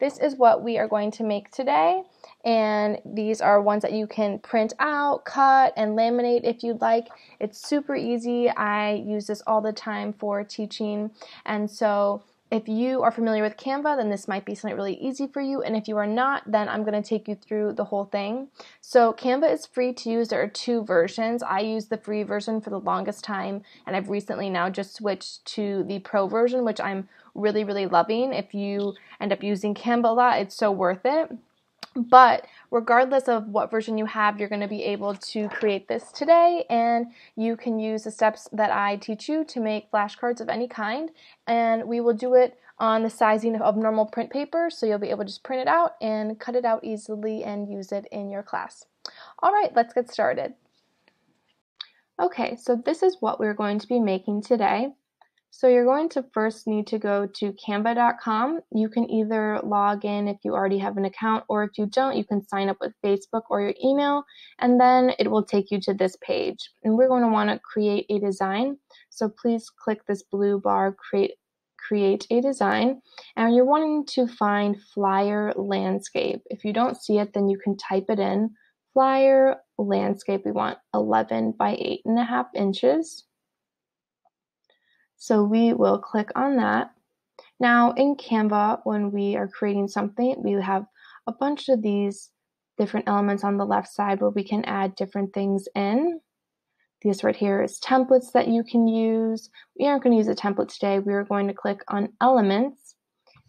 this is what we are going to make today. And these are ones that you can print out, cut, and laminate if you'd like. It's super easy. I use this all the time for teaching. And so if you are familiar with Canva, then this might be something really easy for you. And if you are not, then I'm going to take you through the whole thing. So Canva is free to use. There are two versions. I used the free version for the longest time, and I've recently now just switched to the pro version, which I'm really, really loving. If you end up using Canva a lot, it's so worth it. But regardless of what version you have, you're going to be able to create this today and you can use the steps that I teach you to make flashcards of any kind. And we will do it on the sizing of normal print paper, so you'll be able to just print it out and cut it out easily and use it in your class. All right, let's get started. Okay, so this is what we're going to be making today. So you're going to first need to go to canva.com. You can either log in if you already have an account, or if you don't, you can sign up with Facebook or your email, and then it will take you to this page. And we're going to want to create a design. So please click this blue bar, create create a design and you're wanting to find flyer landscape. If you don't see it, then you can type it in. Flyer landscape, we want 11 by 8 and a half inches. So we will click on that. Now in Canva, when we are creating something, we have a bunch of these different elements on the left side where we can add different things in. This right here is templates that you can use. We aren't going to use a template today. We are going to click on elements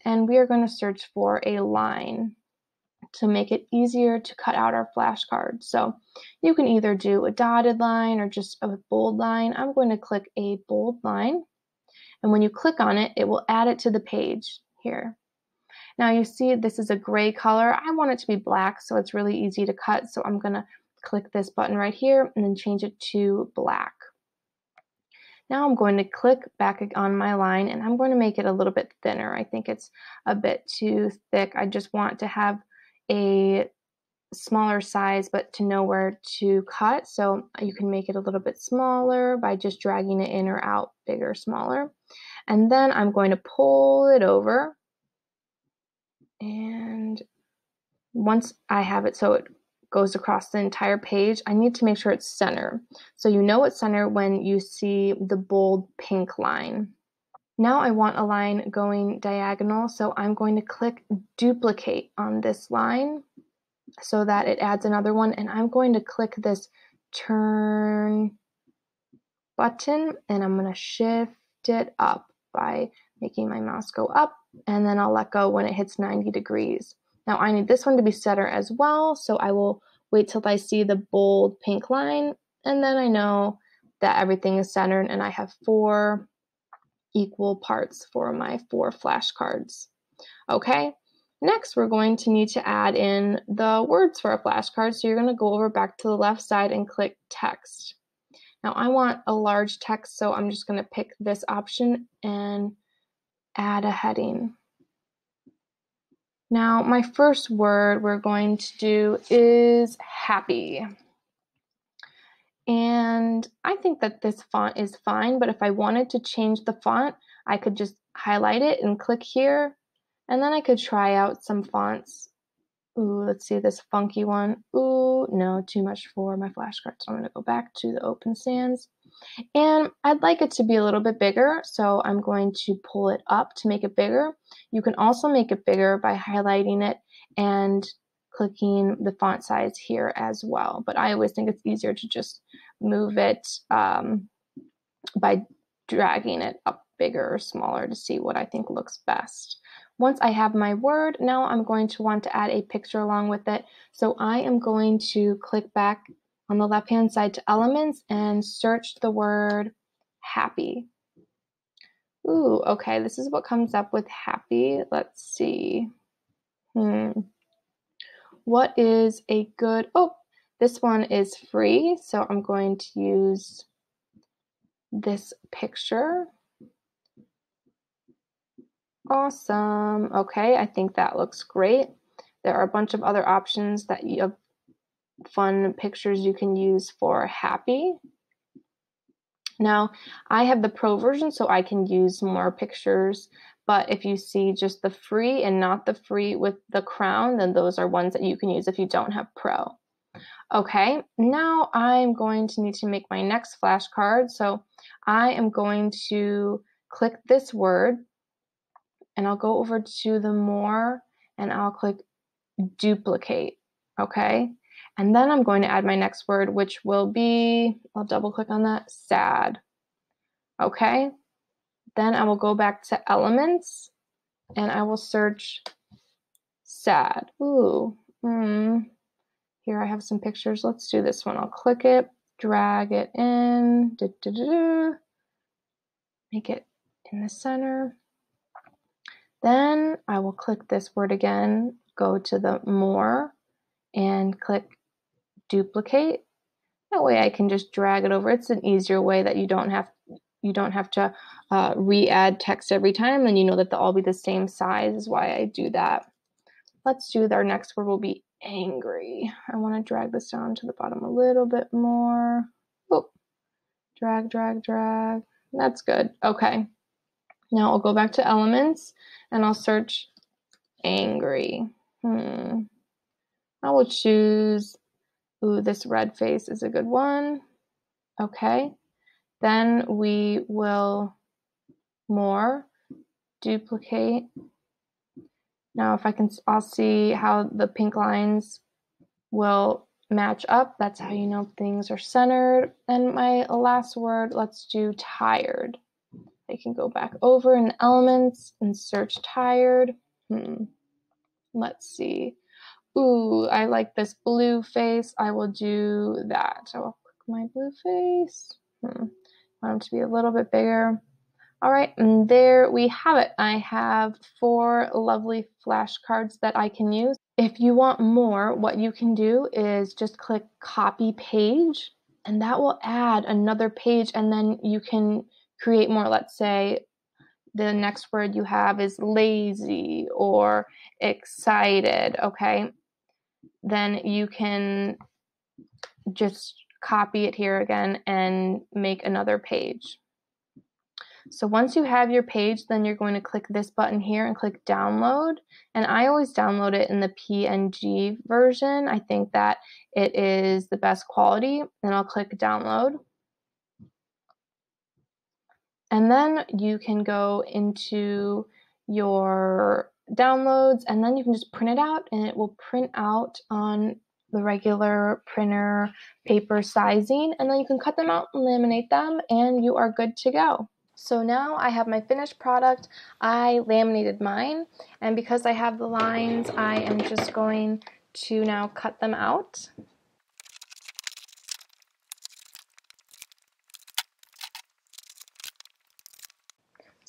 and we are going to search for a line to make it easier to cut out our flashcards. So you can either do a dotted line or just a bold line. I'm going to click a bold line. And when you click on it, it will add it to the page here. Now you see this is a gray color. I want it to be black so it's really easy to cut. So I'm going to click this button right here and then change it to black. Now I'm going to click back on my line and I'm going to make it a little bit thinner. I think it's a bit too thick. I just want to have a smaller size but to know where to cut. So you can make it a little bit smaller by just dragging it in or out, bigger, smaller. And then I'm going to pull it over. And once I have it so it goes across the entire page, I need to make sure it's center. So you know it's center when you see the bold pink line. Now I want a line going diagonal, so I'm going to click duplicate on this line so that it adds another one. And I'm going to click this turn button and I'm going to shift it up by making my mouse go up and then I'll let go when it hits 90 degrees. Now I need this one to be center as well, so I will wait till I see the bold pink line and then I know that everything is centered and I have four equal parts for my four flashcards. Okay, Next, we're going to need to add in the words for our flashcard. So you're going to go over back to the left side and click text. Now I want a large text, so I'm just going to pick this option and add a heading. Now my first word we're going to do is happy. And I think that this font is fine, but if I wanted to change the font, I could just highlight it and click here and then I could try out some fonts. Ooh, let's see this funky one. Ooh, no, too much for my flashcards. So I'm going to go back to the Open Sans. And I'd like it to be a little bit bigger, so I'm going to pull it up to make it bigger. You can also make it bigger by highlighting it and clicking the font size here as well. But I always think it's easier to just move it um, by dragging it up bigger or smaller to see what I think looks best. Once I have my word, now I'm going to want to add a picture along with it. So I am going to click back on the left hand side to elements and search the word happy. Ooh, okay, this is what comes up with happy. Let's see. Hmm. What is a good, oh, this one is free. So I'm going to use this picture. Awesome. Okay, I think that looks great. There are a bunch of other options that you have fun pictures you can use for happy. Now, I have the pro version, so I can use more pictures, But if you see just the free and not the free with the crown, then those are ones that you can use if you don't have pro. Okay, now I'm going to need to make my next flashcard. So I am going to click this word and I'll go over to the more and I'll click duplicate. Okay, and then I'm going to add my next word, which will be, I'll double click on that, sad. Okay, then I will go back to elements and I will search sad. Ooh, hmm. Here I have some pictures. Let's do this one. I'll click it, drag it in, da, da, da, make it in the center. Then I will click this word again, go to the more and click duplicate. That way I can just drag it over. It's an easier way that you don't have you don't have to uh, re-add text every time and you know that they'll all be the same size is why I do that. Let's do our next word will be angry. I want to drag this down to the bottom a little bit more. Oh, drag, drag, drag. That's good. Okay. Now I'll go back to elements and I'll search angry. Hmm. I will choose, ooh, this red face is a good one. Okay. Then we will more duplicate now if I can, I'll see how the pink lines will match up. That's how you know things are centered. And my last word, let's do tired. I can go back over in elements and search tired. Hmm. Let's see. Ooh, I like this blue face. I will do that. I will click my blue face. Hmm. Want them to be a little bit bigger. All right, and there we have it. I have four lovely flashcards that I can use. If you want more, what you can do is just click copy page, and that will add another page, and then you can create more. Let's say the next word you have is lazy or excited, okay? Then you can just copy it here again and make another page. So once you have your page, then you're going to click this button here and click download. And I always download it in the PNG version. I think that it is the best quality. And I'll click download. And then you can go into your downloads and then you can just print it out and it will print out on the regular printer paper sizing and then you can cut them out and laminate them and you are good to go. So now I have my finished product. I laminated mine and because I have the lines, I am just going to now cut them out.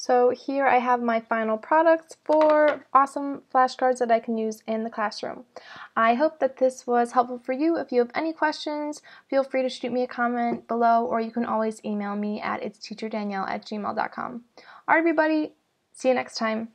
So here I have my final products for awesome flashcards that I can use in the classroom. I hope that this was helpful for you. If you have any questions, feel free to shoot me a comment below or you can always email me at itsteacherdanielle at gmail.com. Alright everybody, see you next time.